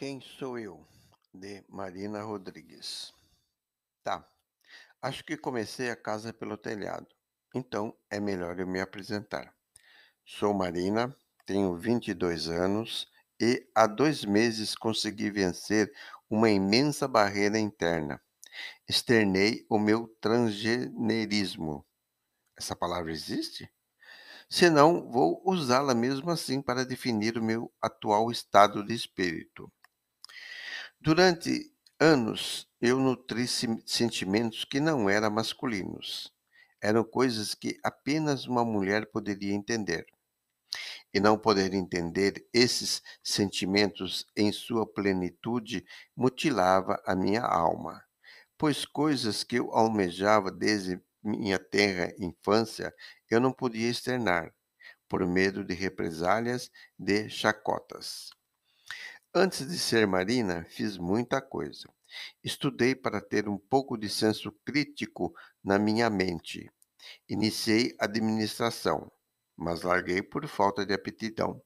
Quem sou eu? De Marina Rodrigues. Tá, acho que comecei a casa pelo telhado, então é melhor eu me apresentar. Sou Marina, tenho 22 anos e há dois meses consegui vencer uma imensa barreira interna. Externei o meu transgenerismo. Essa palavra existe? Se não, vou usá-la mesmo assim para definir o meu atual estado de espírito. Durante anos eu nutri sentimentos que não eram masculinos. Eram coisas que apenas uma mulher poderia entender. E não poder entender esses sentimentos em sua plenitude mutilava a minha alma, pois coisas que eu almejava desde minha tenra infância eu não podia externar, por medo de represálias, de chacotas. Antes de ser marina, fiz muita coisa. Estudei para ter um pouco de senso crítico na minha mente. Iniciei administração, mas larguei por falta de aptidão.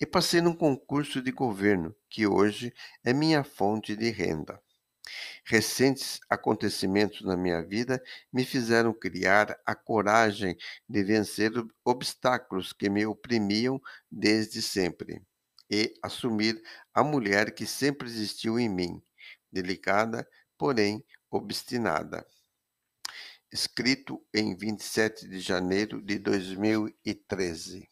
E passei num concurso de governo, que hoje é minha fonte de renda. Recentes acontecimentos na minha vida me fizeram criar a coragem de vencer obstáculos que me oprimiam desde sempre e assumir a mulher que sempre existiu em mim, delicada, porém obstinada. Escrito em 27 de janeiro de 2013.